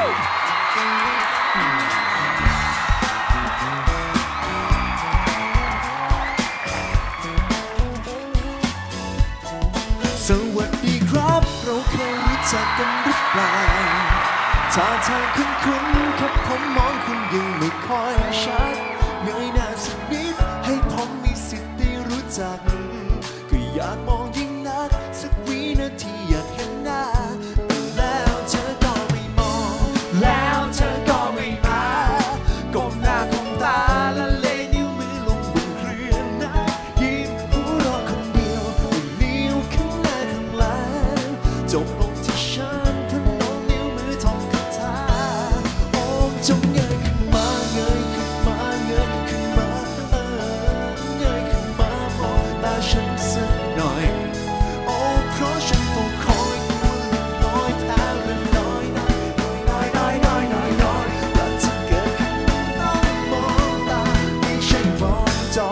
สวัสดีครับ เราเคยรู้จักกันหรือเปล่าท่าทางคุ้นคุ้นครับผมมองคุณยังไม่ค่อยชัดเงยหน้าสักนิดให้ผมมีสิทธิ์ได้รู้จัก ก็อยากมอง ฉันสักหน่อย โอ้เพราะฉันต้องคอยคนละน้อยแางละน้อยน้อยน้อยน้อยน้อยน้อยน้อยแล้วจะเกิดขึ้นต้องมองตาให้ฉันมองจอ